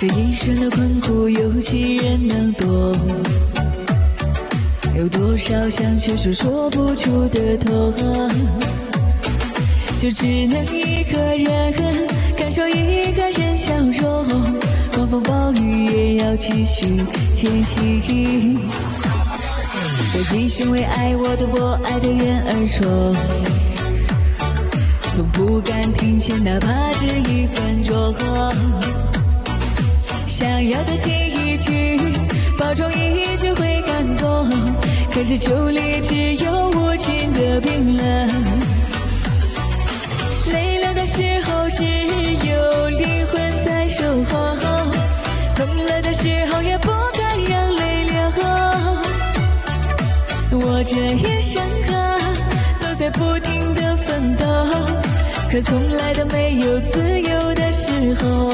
这一生的困苦，有几人能懂？有多少想说却说不出的痛，就只能一个人感受一个人笑容。狂风暴雨也要继续前行。这一生为爱我的我爱的人而说，从不敢停歇，哪怕只一分钟。想要的听一句，保重一句会感动，可是酒里只有无尽的冰冷。累了的时候，只有灵魂在守候，痛了的时候也不敢让泪流。我这一生啊，都在不停的奋斗，可从来都没有自由的时候。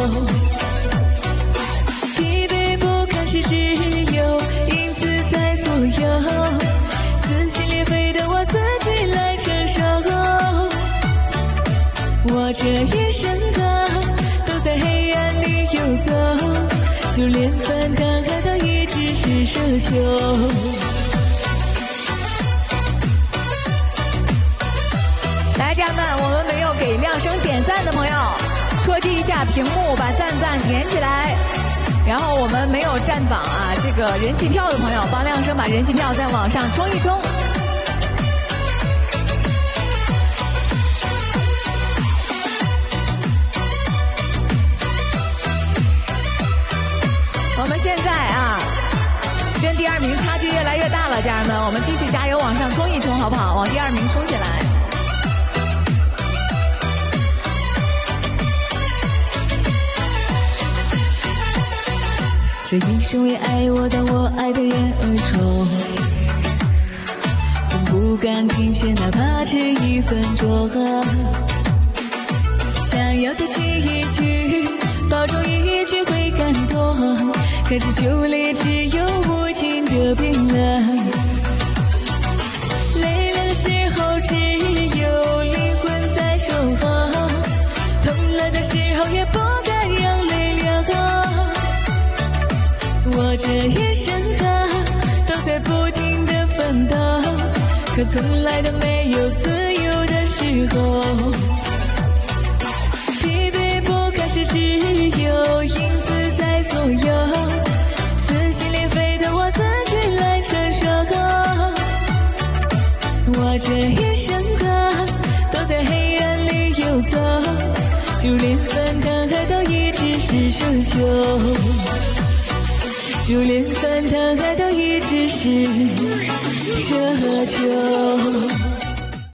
这一生啊，都在黑暗里游走，就连反抗爱都一直是奢求。来，家人们，我们没有给亮声点赞的朋友，戳击一下屏幕，把赞赞点起来。然后我们没有占榜啊，这个人气票的朋友帮亮声把人气票再往上冲一冲。二名差距越来越大了，家人们，我们继续加油往上冲一冲，好不好？往第二名冲起来。这一生为爱我的我爱的人而冲，从不敢停歇，哪怕只一分钟。想要的听一句，保重一句会感动，可是酒里只有无尽的冰冷。累了的时候，只有灵魂在守候，痛了的时候也不敢让泪流。我这一生啊，都在不停的奋斗，可从来都没有自由的时候。这一生啊，都在黑暗里游走，就连翻腾爱都一直是奢求。就连翻腾爱都一直是奢求。